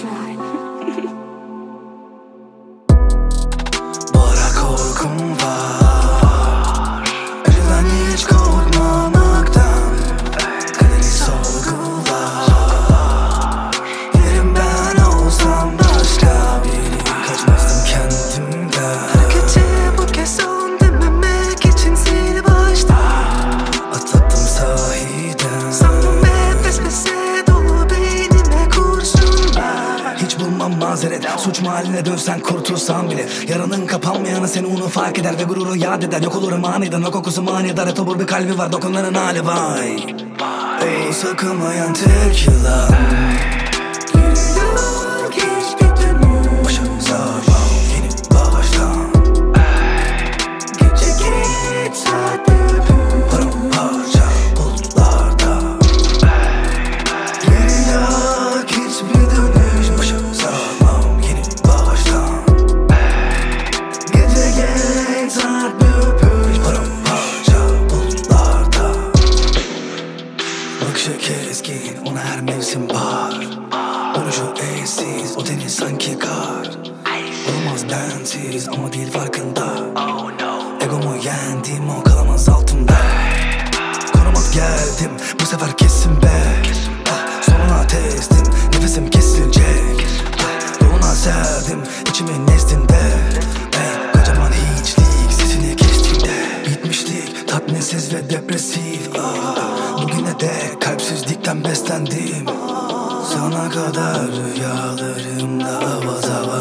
try. Kaçma haline dönsen kurtulsan bile. Yaranın kapanmayanı seni onu fark eder Ve gururu yad eder. Yok olurum aniden O kokusu manidar. Etobur bir kalbi var Dokunların hali vay. Ey sakınmayan tek yılan Bakışı keskin ona her mevsim bahar. Duruşu eşsiz o deniz sanki kar. Olamaz bensiz ama değil farkında. Egomu yendim o kalamaz altımda. Korumak geldim bu sefer kesin be. Ah, Sonuna testim nefesim kesilecek. Ah, Ruhuna serdim içimin nezdinde Ey kocaman hiçlik sesini kestiğinde Bitmişlik tatminsiz ve depresif. Ah, Dek kalpsizlikten beslendim. Sana kadar rüyalarımda avaz yankılanan